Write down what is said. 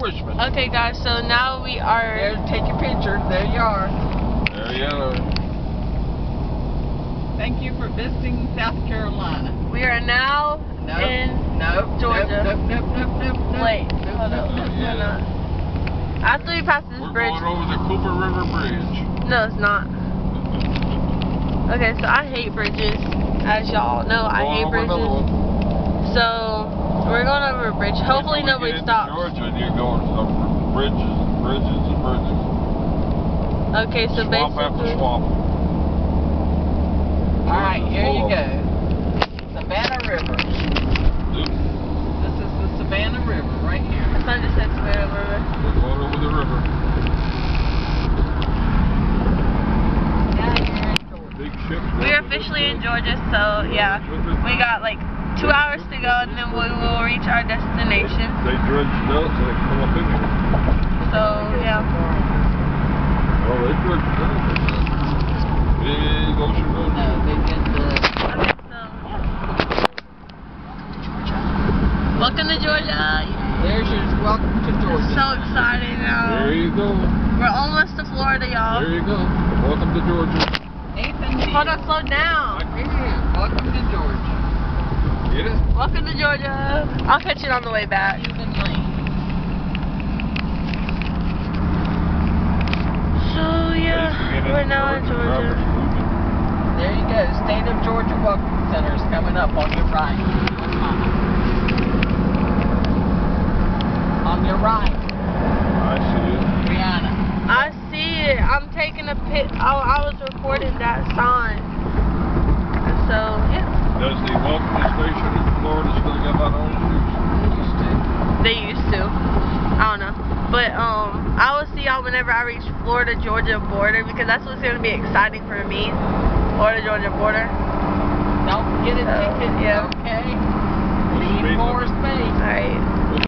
Cushman. Okay, guys, so now we are. There, take your picture. There you are. There you are. Thank you for visiting South Carolina. We are now No, in. no, Georgia. Nope, nope, nope, nope, nope. Wait, nope, hold nope, up. nope, We're nope. not. After we pass this We're bridge. going over the Cooper River Bridge. No, it's not. Okay, so I hate bridges. As y'all know, I Going hate over another bridges. one. So we're going over a bridge. Hopefully Wait till we nobody stops. Georgia you're going over bridges, bridges, and bridges. Okay, so swamp basically. swamp. All right, here you go. Savannah River. Oops, This is the Savannah River right here. I thought it said Savannah River. We're going over the river. Now you're in Georgia. Big ships. We are officially in. Georgia, so yeah. We got like two hours to go and then we will reach our destination. They dredged it out so they can come up in here. So yeah. Oh, they dredged it out. Big ocean road. No, they did the. So. Welcome to Georgia. There's your welcome to Georgia. So excited now. There you go. We're almost to Florida, y'all. There you go. Welcome to Georgia. Nathan. Hold on, slow down. Yeah, welcome to Georgia. Get it? Welcome to Georgia. I'll catch it on the way back. So yeah, we're now in Georgia. There you go. State of Georgia Welcome Center is coming up on your right. On your right, I see it. Brianna. I see it. I'm taking a pic. I, I was recording that sign. So yeah, Does the welcome station in Florida still got that on Used to. they used to. I don't know, but um, I will see y'all whenever I reach Florida Georgia border because that's what's gonna be exciting for me. Florida Georgia border. Don't get a So, ticket, yeah. okay? What's the Leave speed more space. All right.